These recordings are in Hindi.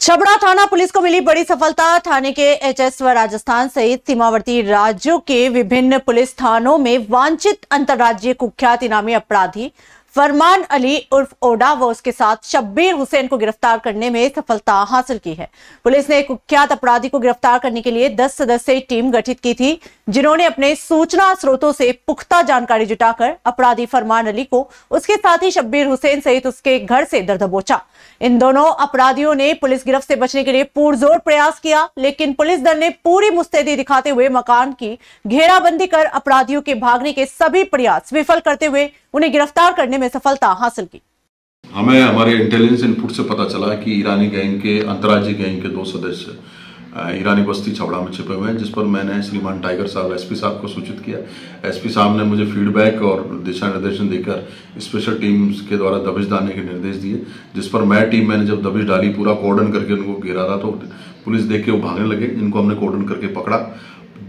छबड़ा थाना पुलिस को मिली बड़ी सफलता। थाने के एचएस व राजस्थान सहित सीमावर्ती राज्यों के विभिन्न पुलिस थानों में वांछित अंतर्राज्यीय कुख्यात इनामी अपराधी फरमान अली उर्फ़ ओडा व उसके साथ शब्बीर हुसैन को गिरफ़्तार करने में सफलता हासिल की है। पुलिस ने कुख्यात अपराधी को गिरफ़्तार करने के लिए 10 सदस्यीय टीम गठित की थी, जिन्होंने अपने सूचना स्रोतों से पुख्ता जानकारी जुटाकर अपराधी फरमान अली को उसके साथ ही शब्बीर हुसैन सहित उसके घर से दर दबोचा इन दोनों अपराधियों ने पुलिस गिरफ्त से बचने के लिए पुरजोर प्रयास किया, लेकिन पुलिस दल ने पूरी मुस्तैदी दिखाते हुए मकान की घेराबंदी कर अपराधियों के भागने के सभी प्रयास विफल करते हुए उन्हें गिरफ़्तार करने में सफलता हासिल की। हमें हमारे इंटेलिजेंस इनपुट से पता चला कि ईरानी गैंग के, अंतर्राज्यीय गैंग के दो सदस्य ईरानी बस्ती छवड़ा में छिपे हुए हैं, जिस पर मैंने श्रीमान टाइगर साहब, एसपी साहब को सूचित किया। एसपी साहब ने मुझे फीडबैक और दिशा निर्देशन देकर स्पेशल टीम्स के द्वारा दबिश डालने के निर्देश दिए, जिस पर मैं टीम मैंने जब दबिश डाली, पूरा कॉर्डन करके उनको घेरा था तो पुलिस देख के वो भागने लगे, इनको हमने कॉर्डन करके पकड़ा।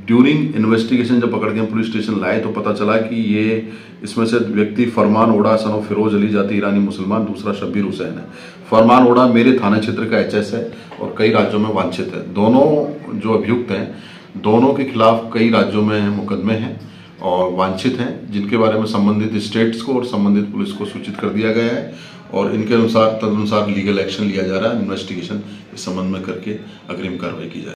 ड्यूरिंग इन्वेस्टिगेशन जब पकड़ के पुलिस स्टेशन लाए तो पता चला कि ये इसमें से व्यक्ति फरमान ओडा सन फिरोज अली जाती ईरानी मुसलमान, दूसरा शब्बीर हुसैन है। फरमान ओडा मेरे थाना क्षेत्र का एच है और कई राज्यों में वांछित है। दोनों जो अभियुक्त हैं, दोनों के खिलाफ कई राज्यों में मुकदमे हैं और वांछित हैं, जिनके बारे में संबंधित स्टेट्स को और संबंधित पुलिस को सूचित कर दिया गया है और इनके अनुसार, तदनुसार लीगल एक्शन लिया जा रहा है। इन्वेस्टिगेशन इस संबंध में करके अग्रिम कार्रवाई की जाए